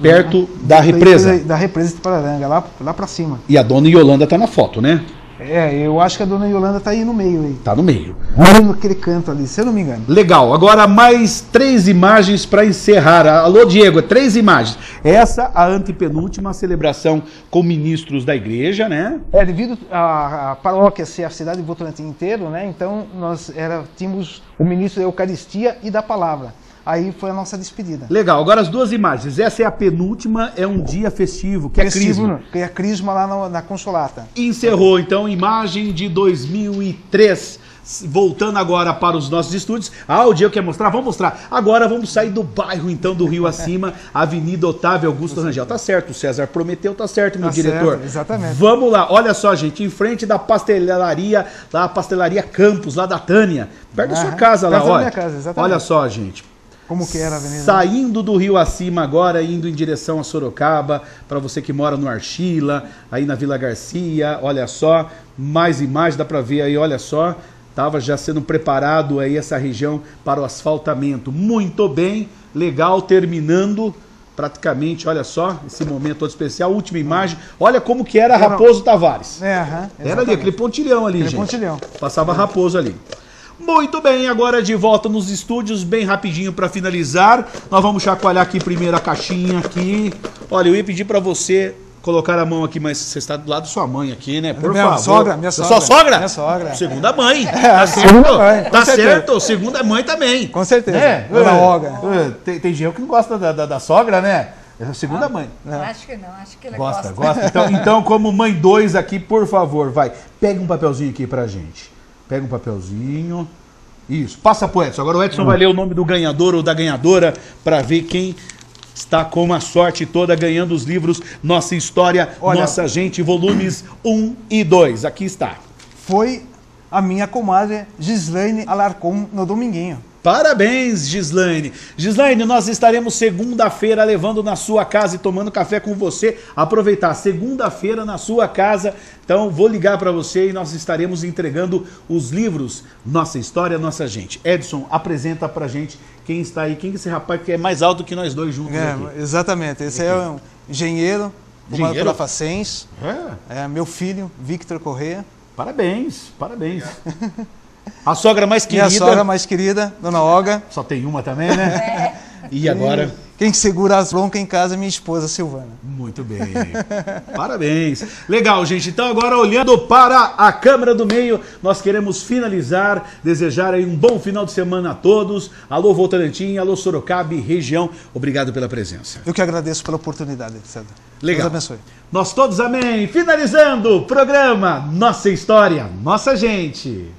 Perto da represa. Da represa de Pararanga, lá, lá para cima. E a dona Yolanda está na foto, né? É, eu acho que a dona Yolanda está aí no meio. Aí. Tá no meio. Ali naquele canto ali, se eu não me engano. Legal. Agora mais três imagens para encerrar. Alô, Diego, três imagens. Essa, a antepenúltima celebração com ministros da igreja, né? É, devido à paróquia ser a cidade de Votorantim inteiro, né? Então nós era, tínhamos o ministro da Eucaristia e da Palavra. Aí foi a nossa despedida. Legal, agora as duas imagens. Essa é a penúltima, é um dia festivo, que é Crisma. Que é Crisma lá no, na Consolata. Encerrou, então, imagem de 2003. Voltando agora para os nossos estúdios. Ah, o Diego quer mostrar? Vamos mostrar. Agora vamos sair do bairro, então, do Rio Acima, Avenida Otávio Augusto Rangel. Tá certo, o César prometeu, tá certo, meu tá diretor. Certo, exatamente. Vamos lá, olha só, gente, em frente da pastelaria, lá a pastelaria Campos, lá da Tânia. Perto da sua casa lá, olha. Casa, olha só, gente. Como que era a avenida? Saindo do Rio Acima agora, indo em direção a Sorocaba, para você que mora no Archila, aí na Vila Garcia, olha só, mais imagens, dá para ver aí, olha só, estava já sendo preparado aí essa região para o asfaltamento. Muito bem, legal, terminando praticamente, olha só, esse momento todo especial, última imagem, olha como que era Raposo Tavares. É, era ali, aquele pontilhão ali, aquele gente. pontilhão. Passava Raposo ali. Muito bem, agora de volta nos estúdios, bem rapidinho para finalizar. Nós vamos chacoalhar aqui primeiro a caixinha aqui. Olha, eu ia pedir para você colocar a mão aqui, mas você está do lado da sua mãe aqui, né? Por minha favor. Sogra, minha sogra. Sua sogra? Minha sogra. Segunda mãe. É, tá certo? Mãe, tá certo? Segunda mãe também. Com certeza. É, Dona Olga. Tem, tem gente que não gosta da, da, da sogra, né? É a segunda ah, mãe. Não. Acho que não, acho que ela gosta. Gosta, gosta. Então, então, como mãe dois aqui, por favor, vai. Pega um papelzinho aqui pra gente. Pega um papelzinho. Isso, passa pro Edson. Agora o Edson hum. vai ler o nome do ganhador ou da ganhadora para ver quem está com a sorte toda ganhando os livros Nossa História, Olha, Nossa Gente, volumes 1 e 2. Aqui está. Foi a minha comadre Gislaine Alarcon no Dominguinho. Parabéns, Gislaine. Gislaine, nós estaremos segunda-feira levando na sua casa e tomando café com você. Aproveitar, segunda-feira na sua casa. Então, vou ligar para você e nós estaremos entregando os livros Nossa História, Nossa Gente. Edson, apresenta para gente quem está aí, quem é esse rapaz que é mais alto que nós dois juntos é, aqui. Exatamente, esse é um engenheiro, formado pela Facens. É. é meu filho, Victor Corrêa. Parabéns, parabéns. A sogra mais querida. Minha sogra mais querida, dona Olga. Só tem uma também, né? É. E agora? Quem segura as broncas em casa é minha esposa Silvana. Muito bem. Parabéns. Legal, gente. Então agora olhando para a câmera do meio, nós queremos finalizar, desejar aí um bom final de semana a todos. Alô Votorantim, alô Sorocaba região. Obrigado pela presença. Eu que agradeço pela oportunidade, César. Legal. Deus abençoe. Nós todos amém. Finalizando o programa Nossa História, Nossa Gente.